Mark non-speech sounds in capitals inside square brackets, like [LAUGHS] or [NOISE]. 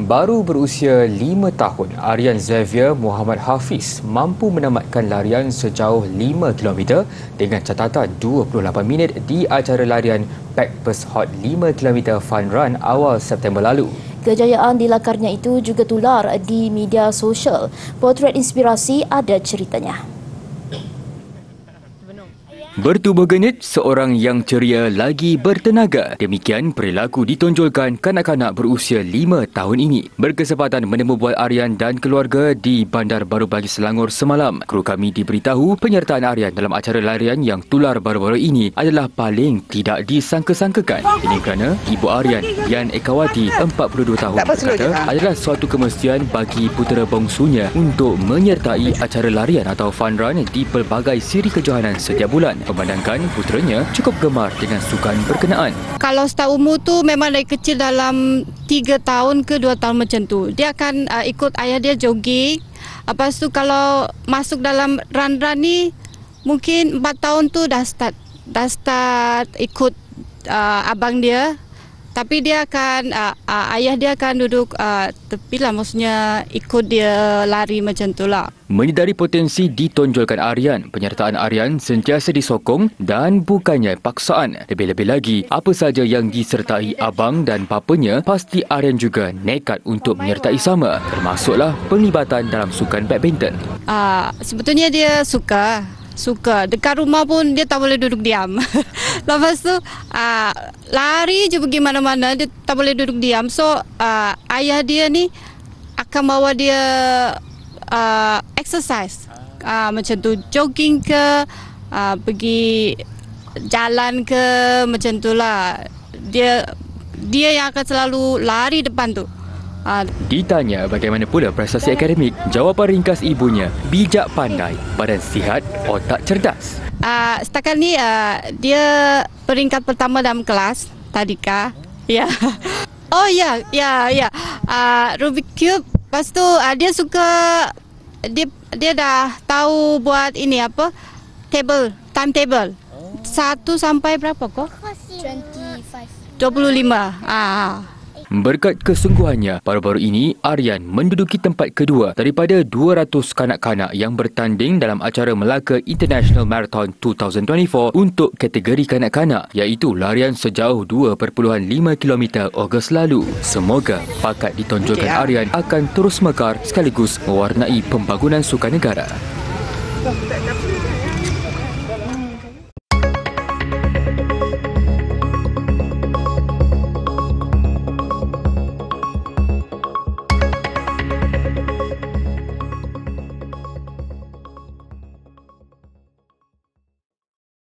Baru berusia 5 tahun, Aryan Xavier Muhammad Hafiz mampu menamatkan larian sejauh 5 km dengan catatan 28 minit di acara larian Backpast Hot 5 km Fun Run awal September lalu. Kejayaan di lakarnya itu juga tular di media sosial. Potret inspirasi ada ceritanya. Bertubuh genit, seorang yang ceria lagi bertenaga. Demikian perilaku ditonjolkan kanak-kanak berusia 5 tahun ini. Berkesempatan menemu bual Aryan dan keluarga di Bandar Baru Bagi Selangor semalam. Kru kami diberitahu penyertaan Aryan dalam acara larian yang tular baru-baru ini adalah paling tidak disangka-sangkakan. Ini kerana ibu Aryan, Yan Ekawati, 42 tahun berkata adalah suatu kemestian bagi putera bongsunya untuk menyertai acara larian atau fun run di pelbagai siri kejohanan setiap bulan memandangkan puteranya cukup gemar dengan sukan berkenaan. Kalau start umur tu memang dari kecil dalam 3 tahun ke 2 tahun macam tu. Dia akan uh, ikut ayah dia jogging. Lepas tu kalau masuk dalam run-run ni mungkin 4 tahun tu dah start dah start ikut uh, abang dia tapi dia akan uh, uh, ayah dia akan duduk uh, tepi lah maksudnya ikut dia lari macam tu lah. Menyedari potensi ditonjolkan Aryan, penyertaan Aryan sentiasa disokong dan bukannya paksaan. Lebih-lebih lagi, apa saja yang disertai abang dan papanya, pasti Aryan juga nekat untuk menyertai sama, termasuklah penglibatan dalam sukan badminton. Uh, sebetulnya dia suka suka. Dekat rumah pun dia tak boleh duduk diam. [LAUGHS] Lepas tu uh, lari je pergi mana-mana dia tak boleh duduk diam. So uh, ayah dia ni akan bawa dia uh, exercise. Uh, macam tu jogging ke uh, pergi jalan ke macam tu lah. Dia dia yang akan selalu lari depan tu Ditanya bagaimana pula prestasi akademik, jawapan ringkas ibunya, bijak pandai, badan sihat, otak cerdas. Uh, setakat ni uh, dia peringkat pertama dalam kelas, tadika. Ya. Yeah. [LAUGHS] Oh ya, yeah, ya, yeah, ya. Yeah. Uh, Rubik Cube, lepas tu uh, dia suka, dia dia dah tahu buat ini apa, table, timetable. Satu sampai berapa kok? 25. 25. Ah. Berkat kesungguhannya, baru-baru ini Aryan menduduki tempat kedua daripada 200 kanak-kanak yang bertanding dalam acara Melaka International Marathon 2024 untuk kategori kanak-kanak iaitu larian sejauh 2.5 km Ogos lalu. Semoga pakat ditonjolkan ah. Aryan akan terus mekar sekaligus mewarnai pembangunan sukan negara.